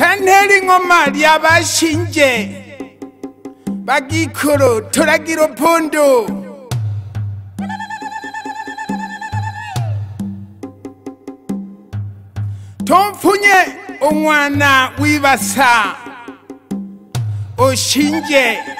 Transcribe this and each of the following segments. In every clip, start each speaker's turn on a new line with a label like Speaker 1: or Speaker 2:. Speaker 1: kantera ingoma yabashinje bagikoro turagira pundu tumfunye umwana wibasa ushinje oh,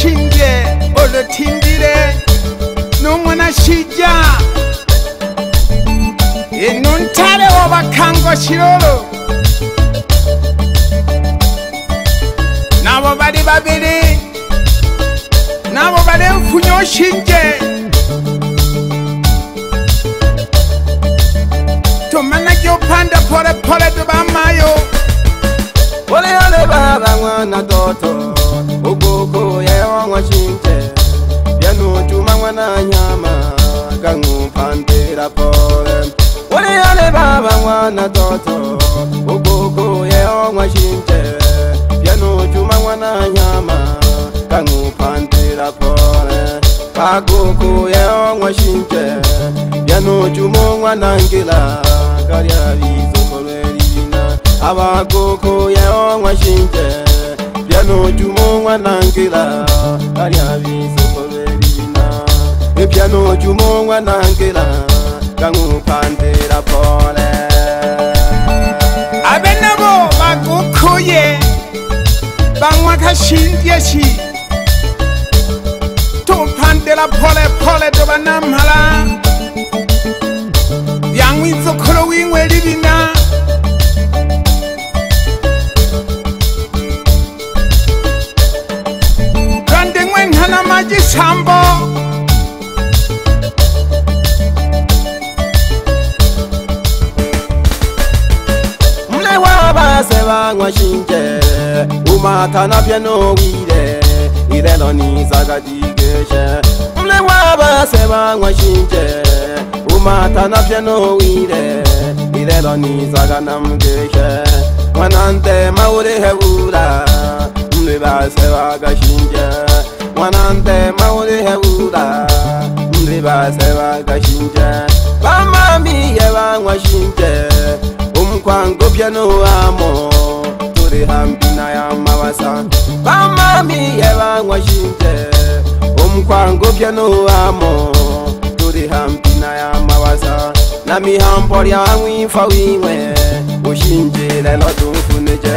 Speaker 1: chimbye olotimbile numwana shija enuntale wobakango shilolo nabo bali babili nabo bali mfunyo shinje tumana gyopanda polepole
Speaker 2: tubamayo oleyole bala mwana toto ugogo yaewangwachinte vyanutuma mwana nyama kangupandira pole uliyale baba mwana toto ugogo yaewangwachinte vyanutuma mwana nyama kangupandira pole kagogo yaewangwachinte vyanutuma mwanangila kalyavizokolwelina avagogo yaewangwachinte vyanutuma mwanangila kalyavizekoverina epyano jumo mwanangila kangupandila pole
Speaker 1: abe nabo bakukuye bamwa kashindyeci tupandila polepole tobanamala yangwizokolo wingwe libina chambo
Speaker 2: mle wabase bangwa shinje umathana pyanowile ilelo nizakajikeshe mle wabase bangwa shinje umathana pyanowile ilelo nizakanamkeshe mwanantema ulihebula mle base bakashinje manante mauri hewura ndi base vakashinje vamamiye vanwa shinje umkwangobyanuwamo turi hambi nayamavasa vamamiye vanwa shinje umkwangobyanuwamo turi hambi nayamavasa na mihambo lyamwifa wimwe ushinjile lotumfunije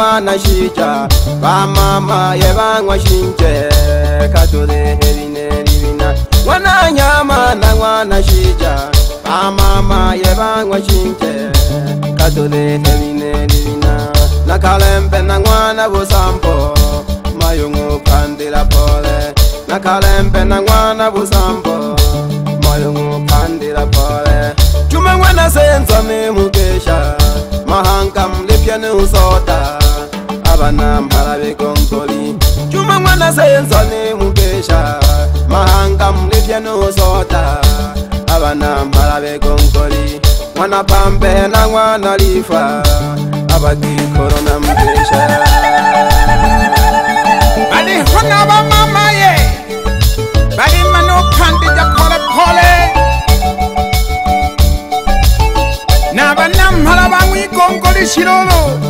Speaker 2: mwana shica bamama yebanywa shinje kadorehe binerivina mwana nyama na mwana shica bamama yebanywa shinje kadorehe binerivina na kalembe na mwana busambo mayungupandila pole na kalembe na mwana busambo mayungupandila pole chume mwana senza mimugesha mahanga mlipyeni usota mana mbaravekongoli cuma ngwana sayenzane mubesha mahanga mulivyenuzota avana mbaravekongoli ngwana pambe na ngwana lifa avakikorona mubesha
Speaker 1: Shiro no!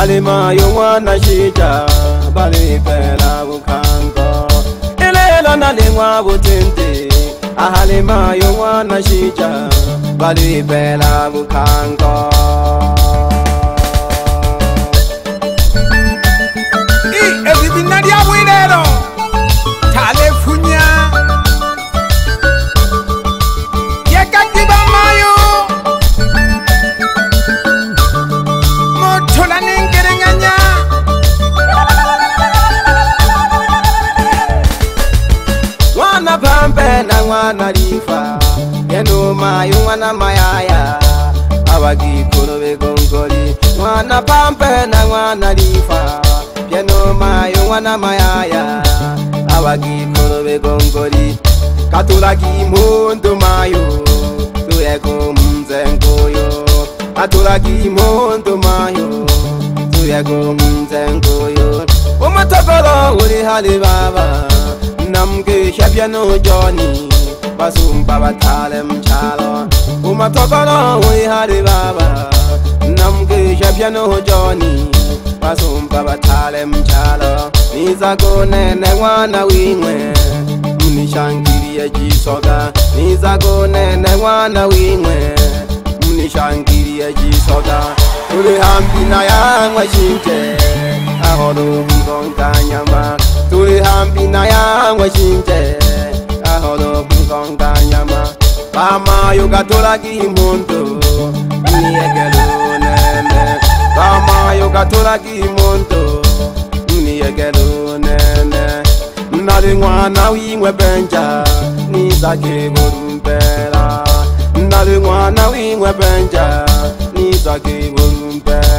Speaker 2: alima yowana shita ah, balifela bukhanko elela nalingwa butinti ahalima yowana shita ah, balifela bukhanko pampe na ngwana lifa pyeno mayo ngwana mayaya abagikolo begongoli katulaki mundu mayo tuyeko munzenguyo katulaki mundu mayo tuyeko munzenguyo umutokolo uli hali baba namgisha pyeno joni basumba batale mchalo umatokolo uli hali baba kwisha piano hojoni pasumpa vathale mchalo nizakunene ng'wana wimwe munishangiriye jisoka nizakunene ng'wana wimwe munishangiriye jisoka tuli hambi na yangwa shinte aholo mungonga nyama tuli hambi na yangwa shinte aholo mungonga nyama pamayo katolaki muntu niyegelo kamayo katola kimonto mniyekelo nene nali ng'wana w'ingwe benja nizake bolumpela nali ng'wana w'ingwe benja nizake bolumpela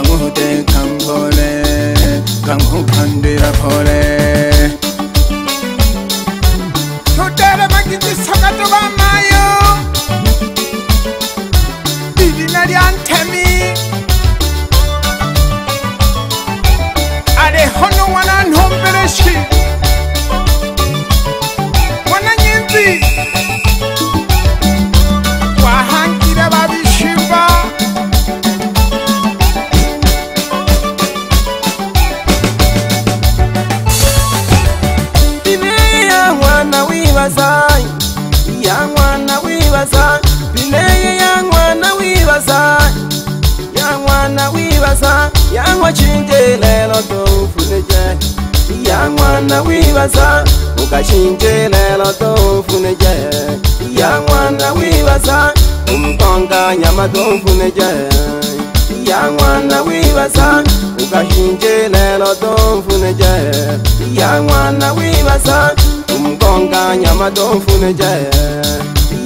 Speaker 3: kanguhute kangole kanguhuphandira phole
Speaker 2: moto ufuneje iya mwana wibaza ukashinje lelo to ufuneje iya mwana wibaza umtonga nyama to ufuneje iya mwana wibaza ukashinje lelo to ufuneje iya mwana wibaza umtonga nyama to ufuneje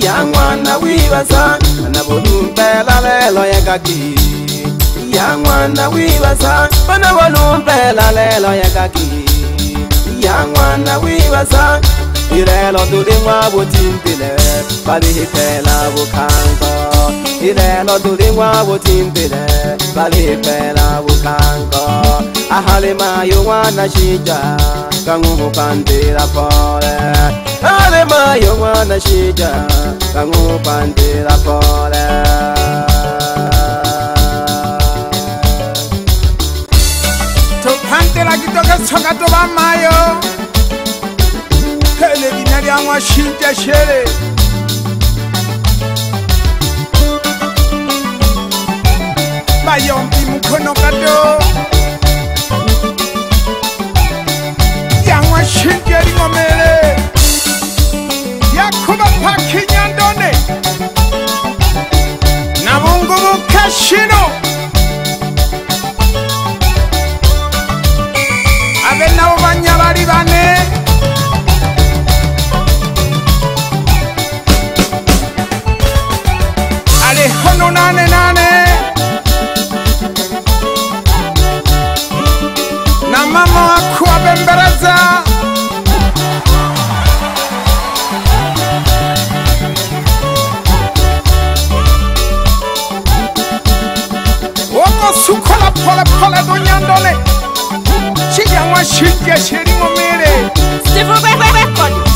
Speaker 2: iya mwana wibaza anabo dumpela lelo yekaki iya mwana wibaza bana walumpela lelo yakaki ya ngwana wibasa irelo dulimwa butimpile balihipela bukango irelo dulimwa butimpile balihipela bukango ahalima yu ngwana shija kangumupandila pole ahalima yu ngwana shija kangumupandila pole
Speaker 1: kitoke tsoka toba mayo kele dina lya ngwa shinte shere mayompi mukono kato lya ngwa shinte lingomele yakuba pakinyandone na bungubu kashino ngane ale hono nane nane na mama kuabembereza sukola pole pole monyandole cigyamwa sike sirimo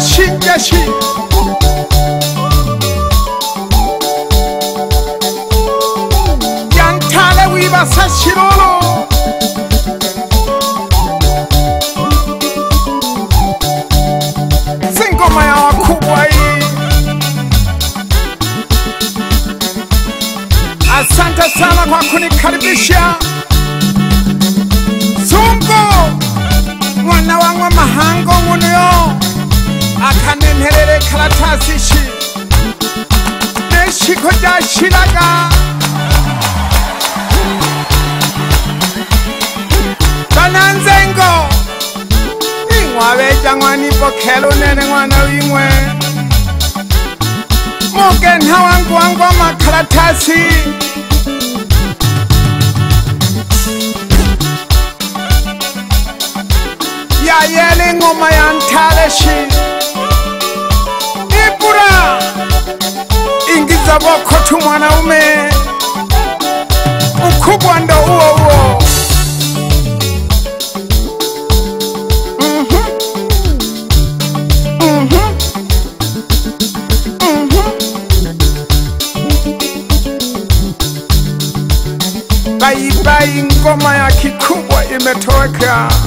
Speaker 1: yashi yashi yankale wibasa shirolo karatasi ishi menshi ko ryashiraga bananze ngo inkwabeja nkwa nipokela unene nkwana w'inkwe muge ntawanguwangu w'amakaratasi yayela inkuma ya ntareshi kura, ingiza boko tu mwanaume, ukubwa ndo uo uo. Bye bye, ngoma ya kikubwa imetoweka.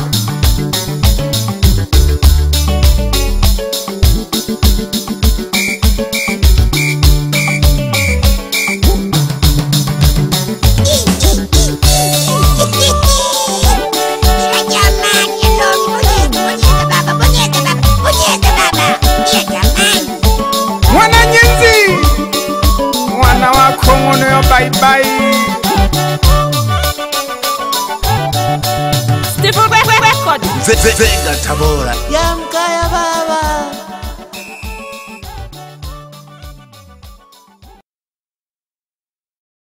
Speaker 1: Venga, tabula.